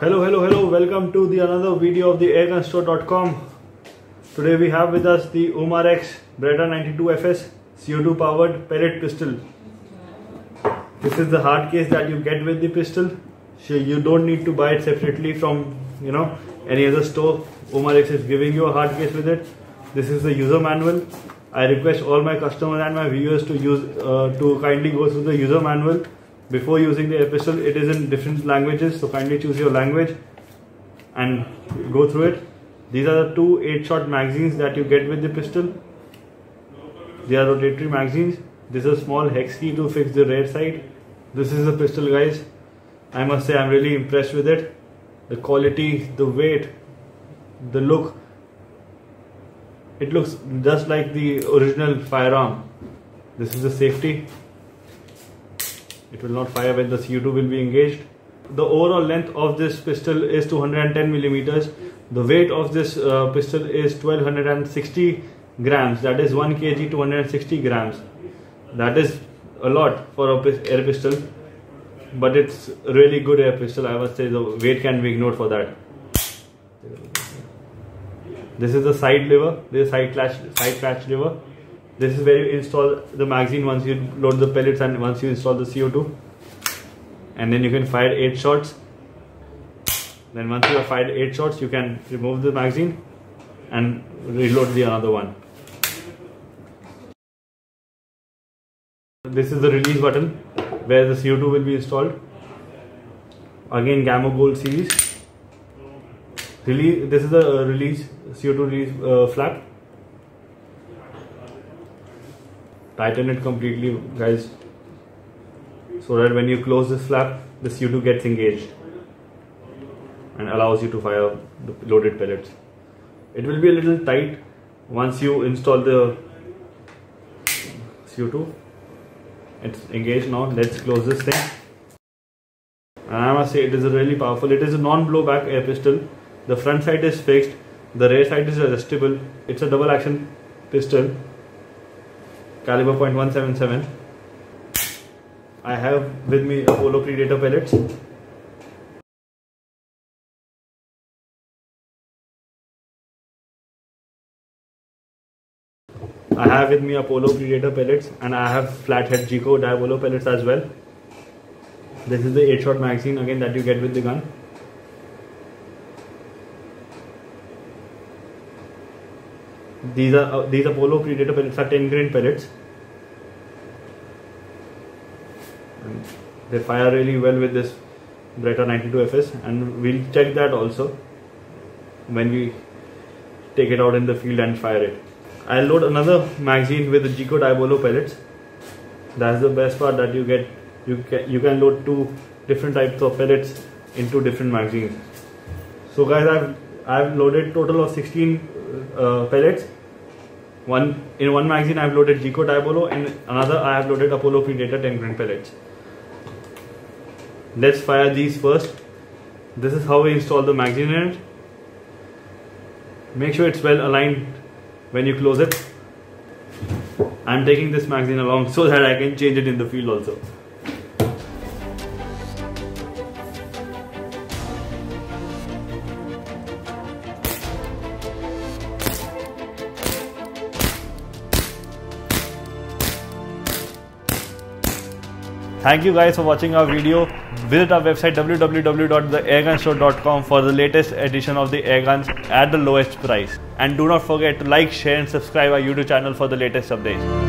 Hello, hello, hello. Welcome to the another video of the airgunstore.com. Today we have with us the Umarex Beretta 92FS CO2 powered pellet pistol. This is the hard case that you get with the pistol. So you don't need to buy it separately from you know any other store. Umarex is giving you a hard case with it. This is the user manual. I request all my customers and my viewers to use uh, to kindly go through the user manual before using the pistol. It is in different languages, so kindly choose your language and go through it. These are the two 8-shot magazines that you get with the pistol. They are rotatory magazines. This is a small hex key to fix the rear sight. This is the pistol, guys. I must say I'm really impressed with it. The quality, the weight, the look it looks just like the original firearm this is the safety it will not fire when the CO2 will be engaged. The overall length of this pistol is 210 millimeters. The weight of this uh, pistol is 1260 grams. That is 1 kg 260 grams. That is a lot for a air pistol but it's really good air pistol. I must say the weight can be ignored for that. This is the side lever, this side clutch, side clutch lever. This is where you install the magazine once you load the pellets and once you install the CO2. And then you can fire 8 shots. Then once you have fired 8 shots, you can remove the magazine and reload the another one. This is the release button where the CO2 will be installed. Again Gamma Gold series release this is the uh, release CO2 release uh, flap tighten it completely guys. So that when you close this flap the CO2 gets engaged and allows you to fire the loaded pellets. It will be a little tight once you install the CO2 it's engaged now. Let's close this thing. And I must say it is a really powerful it is a non-blowback air pistol. The front sight is fixed. The rear sight is adjustable. It's a double action pistol caliber .177 I have with me Apollo Predator pellets. I have with me Apollo Predator pellets and I have flathead Geco Diabolo pellets as well. This is the 8 shot magazine again that you get with the gun these are uh, these Apollo Predator pellets are 10 grain pellets and they fire really well with this Beretta 92FS and we'll check that also when we take it out in the field and fire it. I'll load another magazine with the Geco Diabolo pellets. That's the best part that you get. You can you can load two different types of pellets into different magazines. So guys, I've I've loaded total of 16 uh, pellets one in one magazine I have loaded Geco Diabolo, in another I have loaded Apollo Predator 10 grain pellets. Let's fire these first. This is how we install the magazine in it. Make sure it's well aligned when you close it. I'm taking this magazine along so that I can change it in the field also. Thank you guys for watching our video. Visit our website www.theairgunstore.com for the latest edition of the airguns at the lowest price. And do not forget to like, share and subscribe our YouTube channel for the latest updates.